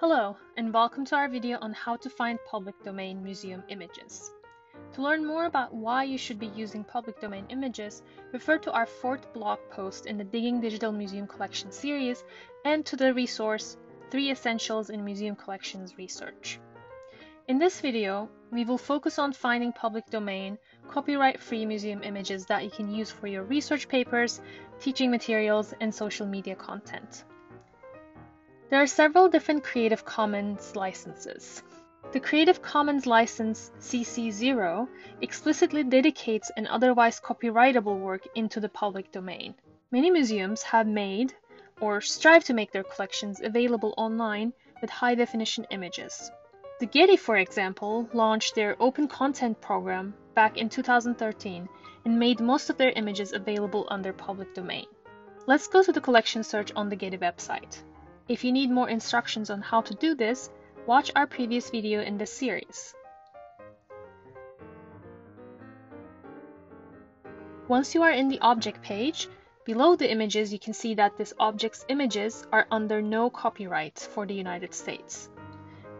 Hello, and welcome to our video on how to find public domain museum images. To learn more about why you should be using public domain images, refer to our fourth blog post in the Digging Digital Museum Collection series and to the resource 3 Essentials in Museum Collections Research. In this video, we will focus on finding public domain, copyright-free museum images that you can use for your research papers, teaching materials, and social media content. There are several different Creative Commons licenses. The Creative Commons license CC0 explicitly dedicates an otherwise copyrightable work into the public domain. Many museums have made or strive to make their collections available online with high definition images. The Getty, for example, launched their Open Content program back in 2013 and made most of their images available under public domain. Let's go to the collection search on the Getty website. If you need more instructions on how to do this, watch our previous video in this series. Once you are in the object page, below the images you can see that this object's images are under no copyright for the United States.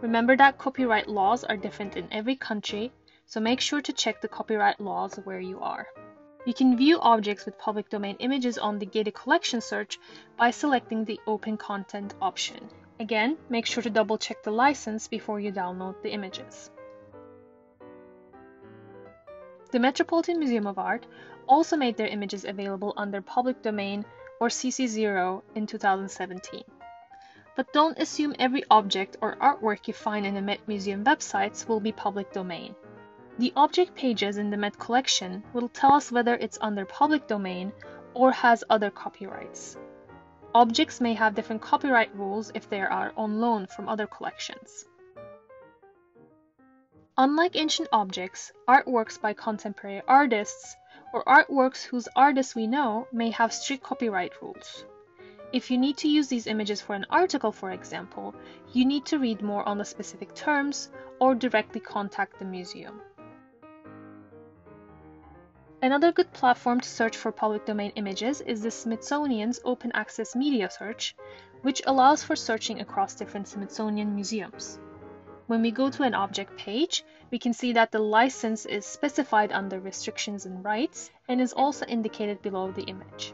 Remember that copyright laws are different in every country, so make sure to check the copyright laws where you are. You can view objects with public domain images on the Getty collection search by selecting the Open Content option. Again, make sure to double check the license before you download the images. The Metropolitan Museum of Art also made their images available under public domain or CC0 in 2017. But don't assume every object or artwork you find in the Met Museum websites will be public domain. The object pages in the Met collection will tell us whether it's under public domain or has other copyrights. Objects may have different copyright rules if they are on loan from other collections. Unlike ancient objects, artworks by contemporary artists or artworks whose artists we know may have strict copyright rules. If you need to use these images for an article, for example, you need to read more on the specific terms or directly contact the museum. Another good platform to search for public domain images is the Smithsonian's Open Access Media Search, which allows for searching across different Smithsonian museums. When we go to an object page, we can see that the license is specified under Restrictions and Rights and is also indicated below the image.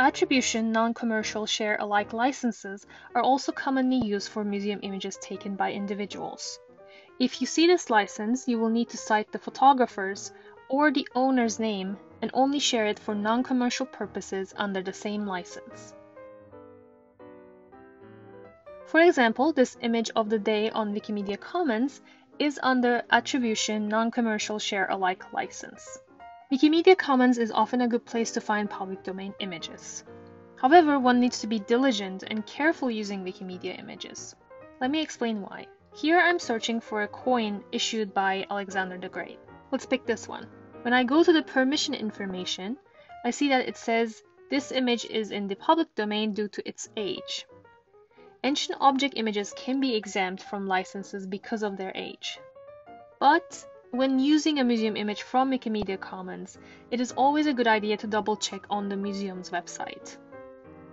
Attribution non-commercial share-alike licenses are also commonly used for museum images taken by individuals. If you see this license, you will need to cite the photographers or the owner's name and only share it for non-commercial purposes under the same license. For example, this image of the day on Wikimedia Commons is under Attribution Non-Commercial Share Alike license. Wikimedia Commons is often a good place to find public domain images. However, one needs to be diligent and careful using Wikimedia images. Let me explain why. Here I'm searching for a coin issued by Alexander the Great. Let's pick this one. When I go to the permission information, I see that it says this image is in the public domain due to its age. Ancient object images can be exempt from licenses because of their age. But when using a museum image from Wikimedia Commons, it is always a good idea to double check on the museum's website.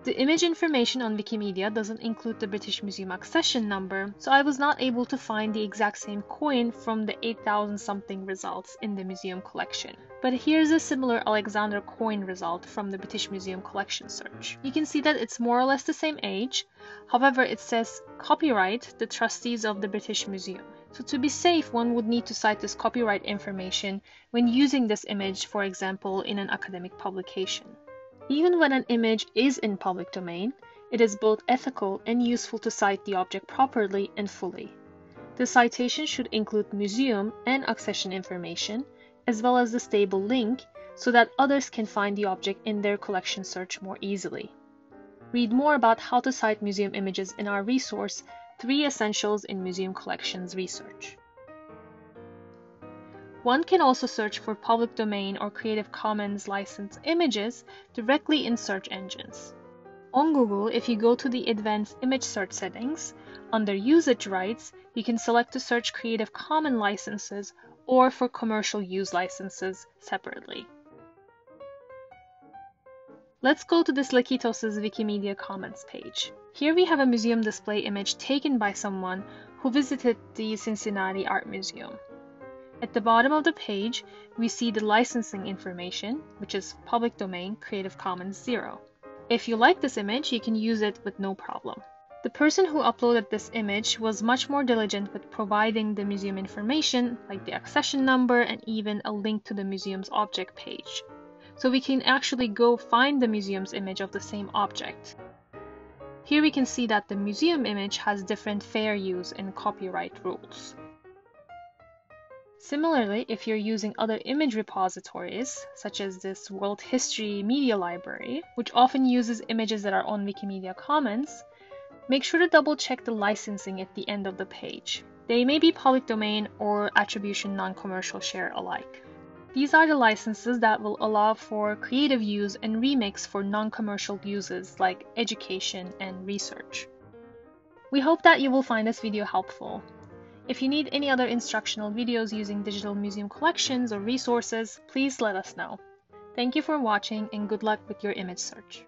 The image information on Wikimedia doesn't include the British Museum accession number, so I was not able to find the exact same coin from the 8000 something results in the museum collection. But here's a similar Alexander coin result from the British Museum collection search. You can see that it's more or less the same age, however it says copyright the trustees of the British Museum. So to be safe, one would need to cite this copyright information when using this image, for example, in an academic publication. Even when an image is in public domain, it is both ethical and useful to cite the object properly and fully. The citation should include museum and accession information, as well as the stable link, so that others can find the object in their collection search more easily. Read more about how to cite museum images in our resource, 3 Essentials in Museum Collections Research. One can also search for public domain or Creative Commons licensed images directly in search engines. On Google, if you go to the Advanced Image Search settings, under Usage Rights, you can select to search Creative Commons licenses or for commercial use licenses separately. Let's go to this Lekythos' Wikimedia Commons page. Here we have a museum display image taken by someone who visited the Cincinnati Art Museum. At the bottom of the page, we see the licensing information, which is public domain Creative Commons 0. If you like this image, you can use it with no problem. The person who uploaded this image was much more diligent with providing the museum information, like the accession number and even a link to the museum's object page. So we can actually go find the museum's image of the same object. Here we can see that the museum image has different fair use and copyright rules. Similarly, if you're using other image repositories, such as this World History Media Library, which often uses images that are on Wikimedia Commons, Make sure to double check the licensing at the end of the page. They may be public domain or attribution non-commercial share alike. These are the licenses that will allow for creative use and remix for non-commercial uses like education and research. We hope that you will find this video helpful. If you need any other instructional videos using digital museum collections or resources, please let us know. Thank you for watching and good luck with your image search.